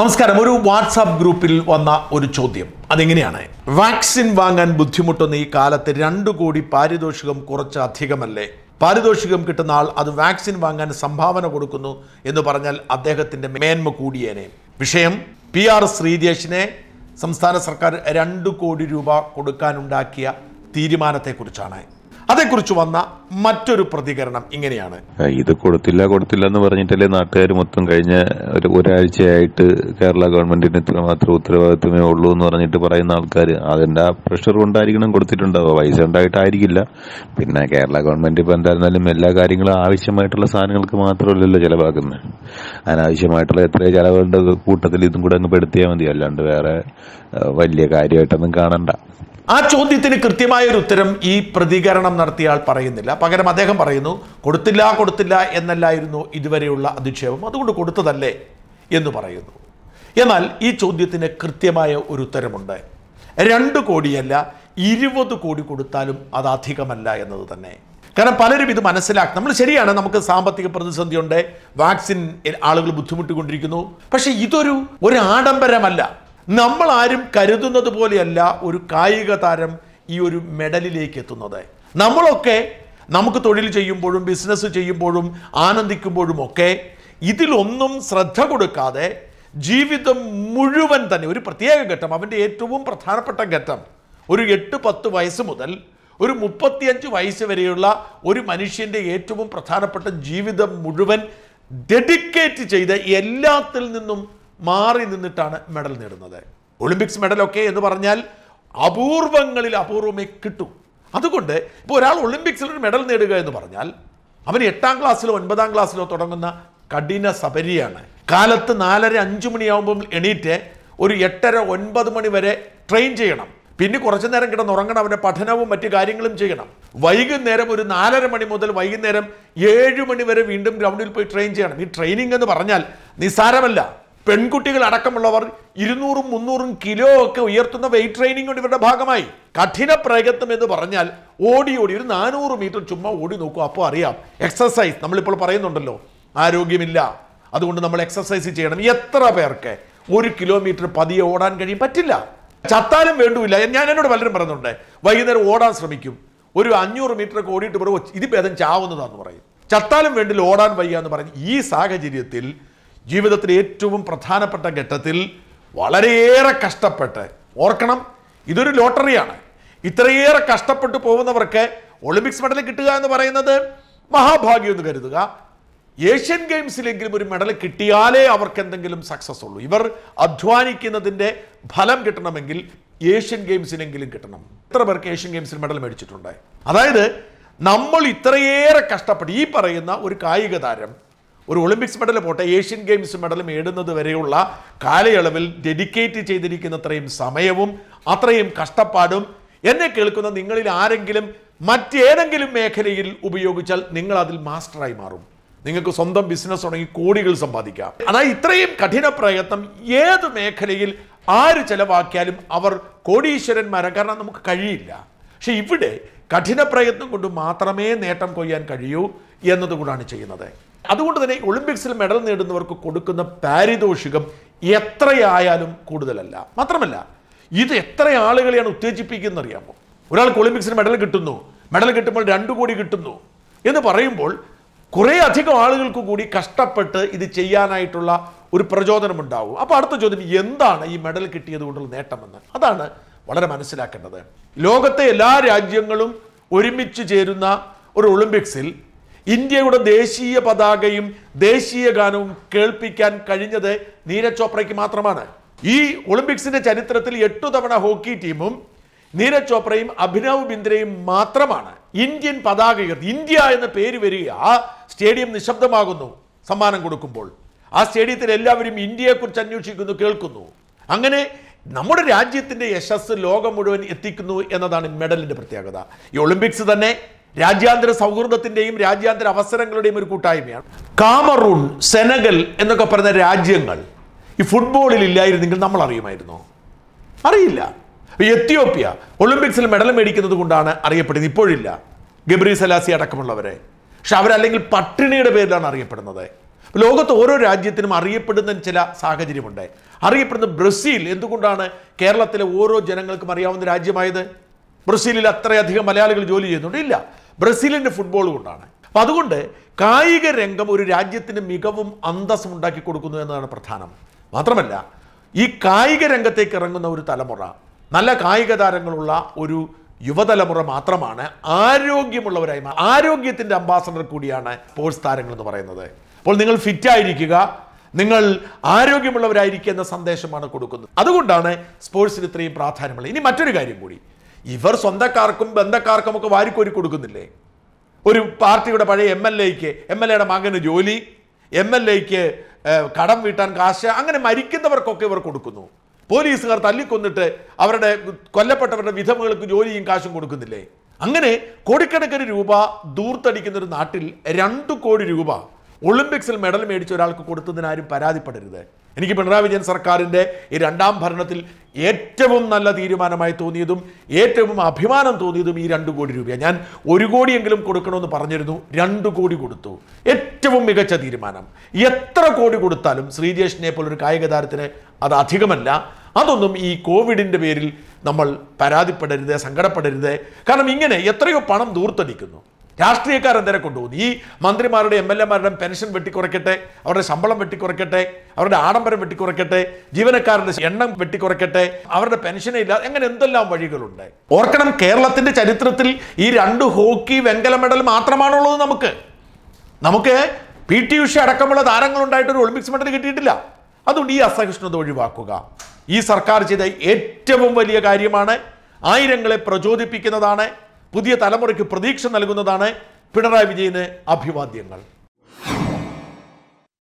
നമസ്കാരം. ഒരു വാട്സാപ്പ് ഗ്രൂപ്പിൽ വന്ന ഒരു ചോദ്യം. അതെങ്ങനെയാണ്? വാക്സിൻ വാങ്ങാൻ ബുദ്ധിമുട്ടുന്ന ഈ കാലത്ത് രണ്ടു കോടി പാരിതോഷികം കുറച്ച് അധികമല്ലേ? പാരിതോഷികം കിട്ടുന്ന ആൾ അത് വാക്സിൻ വാങ്ങാൻ സംഭാവന കൊടുക്കുന്നു എന്ന് പറഞ്ഞാൽ അദ്ദേഹത്തിന്റെ മേന്മ കൂടിയേനെ. വിഷയം പി ആർ ശ്രീജേഷിനെ സംസ്ഥാന സർക്കാർ രണ്ടു കോടി രൂപ കൊടുക്കാനുണ്ടാക്കിയ തീരുമാനത്തെക്കുറിച്ചാണ്. അതേക്കുറിച്ച് വന്ന മറ്റൊരു പ്രതികരണം ഇങ്ങനെയാണ്. ഇത് കൊടുത്തില്ല കൊടുത്തില്ല എന്ന് പറഞ്ഞിട്ടല്ലേ നാട്ടുകാർ മൊത്തം കഴിഞ്ഞ ഒരു ഒരാഴ്ചയായിട്ട് കേരള ഗവൺമെന്റിന് ഇത്രമാത്രം ഉത്തരവാദിത്വമേ ഉള്ളൂ എന്ന് പറഞ്ഞിട്ട് പറയുന്ന ആൾക്കാർ അതിന്റെ പ്രഷർ കൊണ്ടായിരിക്കണം കൊടുത്തിട്ടുണ്ടാവുക. പൈസ ഉണ്ടായിട്ടായിരിക്കില്ല. പിന്നെ കേരള ഗവൺമെന്റ് ഇപ്പൊ എന്തായിരുന്നാലും എല്ലാ കാര്യങ്ങളും ആവശ്യമായിട്ടുള്ള സാധനങ്ങൾക്ക് മാത്രമല്ലല്ലോ ചെലവാക്കുന്നത് അനാവശ്യമായിട്ടുള്ള എത്ര ചെലവുകളുടെ കൂട്ടത്തിൽ ഇതും കൂടെ അങ്ങ് പെടുത്തിയാൽ മതി. അല്ലാണ്ട് വേറെ വലിയ കാര്യമായിട്ടൊന്നും കാണണ്ട. ആ ചോദ്യത്തിന് കൃത്യമായ ഒരു ഉത്തരം ഈ പ്രതികരണം നടത്തിയ ആൾ പറയുന്നില്ല. പകരം അദ്ദേഹം പറയുന്നു കൊടുത്തില്ല കൊടുത്തില്ല എന്നല്ലായിരുന്നു ഇതുവരെയുള്ള അധിക്ഷേപം. അതുകൊണ്ട് കൊടുത്തതല്ലേ? എന്ന് പറയുന്നു. എന്നാൽ ഈ ചോദ്യത്തിന് കൃത്യമായ ഒരു ഉത്തരമുണ്ട്. രണ്ട് കോടിയല്ല ഇരുപത് കോടി കൊടുത്താലും അത് അധികമല്ല എന്നത് തന്നെ. കാരണം പലരും ഇത് മനസ്സിലാക്കും നമ്മൾ ശരിയാണ് നമുക്ക് സാമ്പത്തിക പ്രതിസന്ധിയുണ്ട് വാക്സിൻ ആളുകൾ ബുദ്ധിമുട്ടിക്കൊണ്ടിരിക്കുന്നു. പക്ഷേ ഇതൊരു ഒരു ആഡംബരമല്ല നമ്മൾ ആരും കരുതുന്നത് പോലെയല്ല ഒരു കായിക താരം ഈ ഒരു മെഡലിലേക്ക് എത്തുന്നത്. നമ്മളൊക്കെ നമുക്ക് തൊഴിൽ ചെയ്യുമ്പോഴും ബിസിനസ് ചെയ്യുമ്പോഴും ആനന്ദിക്കുമ്പോഴും ഒക്കെ ഇതിലൊന്നും ശ്രദ്ധ കൊടുക്കാതെ ജീവിതം മുഴുവൻ തന്നെ ഒരു പ്രത്യേക ഘട്ടം അവന്റെ ഏറ്റവും പ്രധാനപ്പെട്ട ഘട്ടം ഒരു എട്ട് പത്ത് വയസ്സ് മുതൽ ഒരു മുപ്പത്തിയഞ്ച് വയസ്സ് വരെയുള്ള ഒരു മനുഷ്യന്റെ ഏറ്റവും പ്രധാനപ്പെട്ട ജീവിതം മുഴുവൻ ഡെഡിക്കേറ്റ് ചെയ്ത് എല്ലാത്തിൽ നിന്നും മാറി നിന്നിട്ടാണ് മെഡൽ നേടുന്നത്. ഒളിമ്പിക്സ് മെഡലൊക്കെ എന്ന് പറഞ്ഞാൽ അപൂർവങ്ങളിൽ അപൂർവമേ കിട്ടും. അതുകൊണ്ട് ഇപ്പോൾ ഒരാൾ ഒളിമ്പിക്സിൽ ഒരു മെഡൽ നേടുക എന്ന് പറഞ്ഞാൽ അവൻ എട്ടാം ക്ലാസ്സിലോ ഒൻപതാം ക്ലാസ്സിലോ തുടങ്ങുന്ന കഠിന സബരിയാണ്. കാലത്ത് നാലര അഞ്ചു മണിയാവുമ്പോൾ എണീറ്റ് ഒരു എട്ടര ഒൻപത് മണി വരെ ട്രെയിൻ ചെയ്യണം. പിന്നെ കുറച്ചു നേരം കിടന്ന് ഉറങ്ങണം അവന്റെ പഠനവും മറ്റു കാര്യങ്ങളും ചെയ്യണം. വൈകുന്നേരം ഒരു നാലര മണി മുതൽ വൈകുന്നേരം ഏഴ് മണി വരെ വീണ്ടും ഗ്രൗണ്ടിൽ പോയി ട്രെയിൻ ചെയ്യണം. ഈ ട്രെയിനിങ് എന്ന് പറഞ്ഞാൽ നിസ്സാരമല്ല. പെൺകുട്ടികൾ അടക്കമുള്ളവർ ഇരുന്നൂറും മുന്നൂറും കിലോ ഒക്കെ ഉയർത്തുന്ന വെയിറ്റ് ട്രെയിനിങ് കൊണ്ട് ഇവരുടെ ഭാഗമായി. കഠിന പ്രയത്നം എന്ന് പറഞ്ഞാൽ ഓടി ഓടി ഒരു നാനൂറ് മീറ്റർ ചുമ്മാ ഓടി നോക്കും. അപ്പോൾ അറിയാം. എക്സസൈസ് നമ്മളിപ്പോൾ പറയുന്നുണ്ടല്ലോ. ആരോഗ്യമില്ല. അതുകൊണ്ട് നമ്മൾ എക്സസൈസ് ചെയ്യണം. എത്ര പേർക്ക് ഒരു കിലോമീറ്റർ പതിയെ ഓടാൻ കഴിയും? പറ്റില്ല. ചത്താലും വേണ്ടുമില്ല ഞാൻ എന്നോട് പലരും പറയുന്നുണ്ട്. വൈകുന്നേരം ഓടാൻ ശ്രമിക്കും. ഒരു അഞ്ഞൂറ് മീറ്റർ ഒക്കെ ഓടിയിട്ട് പറയും "ഓ, ഇത് ഭേദം ചാവുന്നതാന്ന് പറയും. ചത്താലും വേണ്ടില്ല ഓടാൻ വയ്യ എന്ന് പറയും ഈ സാഹചര്യത്തിൽ ജീവിതത്തിലെ ഏറ്റവും പ്രധാനപ്പെട്ട ഘട്ടത്തിൽ വളരെയേറെ കഷ്ടപ്പെട്ട് ഓർക്കണം ഇതൊരു ലോട്ടറിയാണ്. ഇത്രയേറെ കഷ്ടപ്പെട്ടു പോകുന്നവർക്ക് ഒളിമ്പിക്സ് മെഡൽ കിട്ടുക എന്ന് പറയുന്നത് മഹാഭാഗ്യം എന്ന് കരുതുക. ഏഷ്യൻ ഗെയിംസിലെങ്കിലും ഒരു മെഡൽ കിട്ടിയാലേ അവർക്ക് എന്തെങ്കിലും സക്സസ് ഉള്ളൂ. ഇവർ അധ്വാനിക്കുന്നതിന്റെ ഫലം കിട്ടണമെങ്കിൽ ഏഷ്യൻ ഗെയിംസിനെങ്കിലും കിട്ടണം. എത്ര പേർക്ക് ഏഷ്യൻ ഗെയിംസിൽ മെഡൽ മേടിച്ചിട്ടുണ്ട്? അതായത് നമ്മൾ ഇത്രയേറെ കഷ്ടപ്പെട്ട് ഈ പറയുന്ന ഒരു കായിക താരം ഒരു ഒളിമ്പിക്സ് മെഡൽ പോട്ടെ ഏഷ്യൻ ഗെയിംസ് മെഡൽ നേടുന്നത് വരെയുള്ള കാലയളവിൽ ഡെഡിക്കേറ്റ് ചെയ്തിരിക്കുന്നത്രയും സമയവും അത്രയും കഷ്ടപ്പാടും. എന്നെ കേൾക്കുന്ന നിങ്ങളിൽ ആരെങ്കിലും മറ്റേതെങ്കിലും മേഖലയിൽ ഉപയോഗിച്ചാൽ നിങ്ങൾ അതിൽ മാസ്റ്ററായി മാറും. നിങ്ങൾക്ക് സ്വന്തം ബിസിനസ് തുടങ്ങി കോടികൾ സമ്പാദിക്കാം. അതായത് ഇത്രയും കഠിന പ്രയത്നം ഏത് മേഖലയിൽ ആര് ചെലവാക്കിയാലും അവർ കോടീശ്വരന്മാരാണ് കാരണം നമുക്ക് കഴിയില്ല. പക്ഷെ ഇവിടെ കഠിന പ്രയത്നം കൊണ്ട് മാത്രമേ നേട്ടം കൊയ്യാൻ കഴിയൂ എന്നതുകൊണ്ടാണ് ചെയ്യുന്നത്. അതുകൊണ്ട് തന്നെ ഒളിമ്പിക്സിൽ മെഡൽ നേടുന്നവർക്ക് കൊടുക്കുന്ന പാരിതോഷികം എത്രയായാലും കൂടുതലല്ല. മാത്രമല്ല ഇത് എത്ര ആളുകളെയാണ് ഉത്തേജിപ്പിക്കുന്നത് അറിയാമോ? ഒരാൾക്ക് ഒളിമ്പിക്സിന് മെഡൽ കിട്ടുന്നു മെഡൽ കിട്ടുമ്പോൾ രണ്ടു കോടി കിട്ടുന്നു എന്ന് പറയുമ്പോൾ കുറേ അധികം ആളുകൾക്ക് കൂടി കഷ്ടപ്പെട്ട് ഇത് ചെയ്യാനായിട്ടുള്ള ഒരു പ്രചോദനം ഉണ്ടാവും അപ്പോൾ അടുത്ത ചോദ്യം എന്താണ് ഈ മെഡൽ കിട്ടിയത് കൊണ്ടുള്ള നേട്ടമെന്ന്? അതാണ് വളരെ മനസ്സിലാക്കേണ്ടത്. ലോകത്തെ എല്ലാ രാജ്യങ്ങളും ഒരുമിച്ച് ചേരുന്ന ഒരു ഒളിമ്പിക്സിൽ ഇന്ത്യയുടെ ദേശീയ പതാകയും ദേശീയ ഗാനവും കേൾപ്പിക്കാൻ കഴിഞ്ഞത് നീരജ് ചോപ്രയ്ക്ക് മാത്രമാണ്. ഈ ഒളിമ്പിക്സിന്റെ ചരിത്രത്തിൽ എട്ടു തവണ ഹോക്കി ടീമും നീരജ് ചോപ്രയും അഭിനവ് ബിന്ദ്രയും മാത്രമാണ്. ഇന്ത്യൻ പതാക ഇന്ത്യ എന്ന പേര് വരിക ആ സ്റ്റേഡിയം നിശബ്ദമാകുന്നു സമ്മാനം കൊടുക്കുമ്പോൾ. ആ സ്റ്റേഡിയത്തിൽ എല്ലാവരും ഇന്ത്യയെക്കുറിച്ച് അന്വേഷിക്കുന്നു കേൾക്കുന്നു. അങ്ങനെ നമ്മുടെ രാജ്യത്തിന്റെ യശസ് ലോകം മുഴുവൻ എത്തിക്കുന്നു എന്നതാണ് മെഡലിന്റെ പ്രത്യേകത. ഈ ഒളിമ്പിക്സ് തന്നെ രാജ്യാന്തര സൗഹൃദത്തിന്റെയും രാജ്യാന്തര അവസരങ്ങളുടെയും ഒരു കൂട്ടായ്മയാണ്. കാമറൂൺ സെനഗൽ എന്നൊക്കെ പറയുന്ന രാജ്യങ്ങൾ ഈ ഫുട്ബോളിൽ ഇല്ലായിരുന്നെങ്കിൽ നമ്മൾ അറിയുമായിരുന്നു? അറിയില്ല. എത്യോപ്യ ഒളിമ്പിക്സിൽ മെഡൽ മേടിക്കുന്നത് കൊണ്ടാണ് അറിയപ്പെടുന്നത്. ഇപ്പോഴില്ല. ഗബ്രി സലാസി അടക്കമുള്ളവരെ. പക്ഷെ അവരല്ലെങ്കിൽ പട്ടിണിയുടെ പേരിലാണ് അറിയപ്പെടുന്നത്. ലോകത്ത് ഓരോ രാജ്യത്തിനും അറിയപ്പെടുന്ന ചില സാഹചര്യമുണ്ട്. അറിയപ്പെടുന്ന ബ്രസീൽ എന്തുകൊണ്ടാണ് കേരളത്തിലെ ഓരോ ജനങ്ങൾക്കും അറിയാവുന്ന രാജ്യമായത്? ബ്രസീലിൽ അത്രയധികം മലയാളികൾ ജോലി ചെയ്യുന്നുണ്ട്. ഇല്ല. ബ്രസീലിന്റെ ഫുട്ബോൾ കൊണ്ടാണ്. അപ്പം അതുകൊണ്ട് കായിക രംഗം ഒരു രാജ്യത്തിന് മികവും അന്തസ്സും ഉണ്ടാക്കി കൊടുക്കുന്നു എന്നതാണ് പ്രധാനം. മാത്രമല്ല ഈ കായിക രംഗത്തേക്ക് ഇറങ്ങുന്ന ഒരു തലമുറ നല്ല കായിക താരങ്ങളുള്ള ഒരു യുവതലമുറ മാത്രമാണ് ആരോഗ്യമുള്ളവരായി ആരോഗ്യത്തിന്റെ അംബാസഡർ കൂടിയാണ് സ്പോർട്സ് താരങ്ങൾ എന്ന് പറയുന്നത്. അപ്പോൾ നിങ്ങൾ ഫിറ്റായിരിക്കുക നിങ്ങൾ ആരോഗ്യമുള്ളവരായിരിക്കുക എന്ന സന്ദേശമാണ് കൊടുക്കുന്നത്. അതുകൊണ്ടാണ് സ്പോർട്സിന് ഇത്രയും പ്രാധാന്യമുള്ളത്. ഇനി മറ്റൊരു കാര്യം കൂടി. ഇവർ സ്വന്തക്കാർക്കും ബന്ധക്കാർക്കും ഒക്കെ വാരിക്കോരി കൊടുക്കുന്നില്ലേ? ഒരു പാർട്ടിയുടെ പഴയ എം എൽ എക്ക് എം എൽ എയുടെ മകന് ജോലി എം എൽ എക്ക് കടം വീട്ടാൻ കാശ് അങ്ങനെ മരിക്കുന്നവർക്കൊക്കെ ഇവർ കൊടുക്കുന്നു. പോലീസുകാർ തല്ലിക്കൊന്നിട്ട് അവരുടെ കൊല്ലപ്പെട്ടവരുടെ വിധവകൾക്ക് ജോലിയും കാശും കൊടുക്കുന്നില്ലേ? അങ്ങനെ കോടിക്കണക്കിന് രൂപ ദൂർത്തടിക്കുന്ന ഒരു നാട്ടിൽ രണ്ടു കോടി രൂപ ഒളിമ്പിക്സിൽ മെഡൽ മേടിച്ച ഒരാൾക്ക് കൊടുത്തതിനാരും പരാതിപ്പെടരുത്. എനിക്ക് പിണറായി വിജയൻ സർക്കാരിന്റെ ഈ രണ്ടാം ഭരണത്തിൽ ഏറ്റവും നല്ല തീരുമാനമായി തോന്നിയതും ഏറ്റവും അഭിമാനം തോന്നിയതും ഈ രണ്ട് കോടി രൂപ ഞാൻ ഒരു കോടിയെങ്കിലും കൊടുക്കണമെന്ന് പറഞ്ഞിരുന്നു രണ്ട് കോടി കൊടുത്തു. ഏറ്റവും മികച്ച തീരുമാനം. എത്ര കോടി കൊടുത്താലും ശ്രീജേഷിനെ പോലൊരു കായിക താരത്തിന് അത് അധികമല്ല. അതൊന്നും ഈ കോവിഡിന്റെ പേരിൽ നമ്മൾ പരാതിപ്പെടരുത് സങ്കടപ്പെടരുത്. കാരണം ഇങ്ങനെ എത്രയോ പണം ദൂർത്തടിക്കുന്നു. രാഷ്ട്രീയക്കാർ എന്തിനെ കൊണ്ടുപോകുന്നു? ഈ മന്ത്രിമാരുടെ എം എൽ എമാരുടെ പെൻഷൻ വെട്ടിക്കുറയ്ക്കട്ടെ അവരുടെ ശമ്പളം വെട്ടിക്കുറയ്ക്കട്ടെ അവരുടെ ആഡംബരം വെട്ടിക്കുറയ്ക്കട്ടെ ജീവനക്കാരുടെ എണ്ണം വെട്ടിക്കുറയ്ക്കട്ടെ അവരുടെ പെൻഷനെ ഇല്ല അങ്ങനെ എന്തെല്ലാം വഴികളുണ്ട്? ഓർക്കണം കേരളത്തിന്റെ ചരിത്രത്തിൽ ഈ രണ്ട് ഹോക്കി വെങ്കല മെഡൽ മാത്രമാണുള്ളത് നമുക്ക്. നമുക്ക് പി ടി ഉഷ അടക്കമുള്ള താരങ്ങളുണ്ടായിട്ടൊരു ഒളിമ്പിക്സ് മെഡൽ കിട്ടിയിട്ടില്ല. അതുകൊണ്ട് ഈ അസഹിഷ്ണുത ഒഴിവാക്കുക. ഈ സർക്കാർ ചെയ്ത ഏറ്റവും വലിയ കാര്യമാണ് ആയിരങ്ങളെ പ്രചോദിപ്പിക്കുന്നതാണ് പുതിയ തലമുറയ്ക്ക് പ്രതീക്ഷ നൽകുന്നതാണ് പിണറായി വിജയന് അഭിവാദ്യങ്ങൾ.